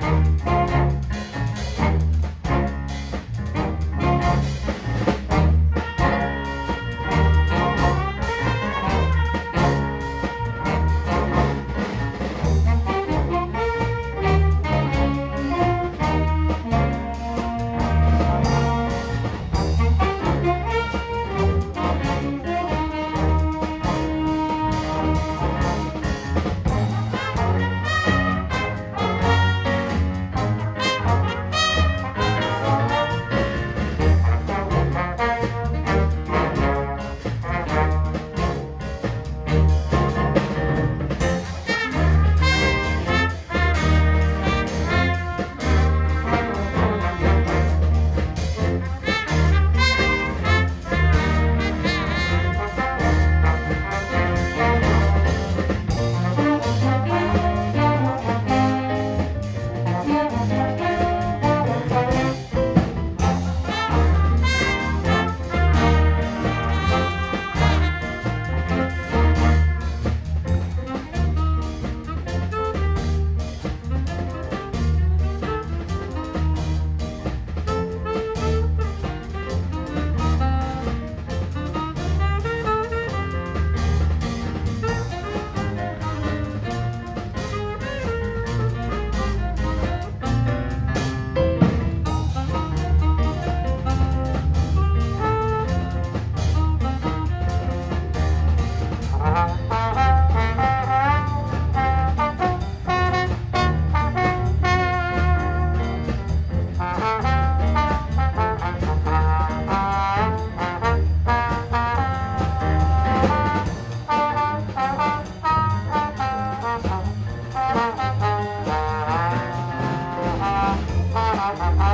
Música Thank you.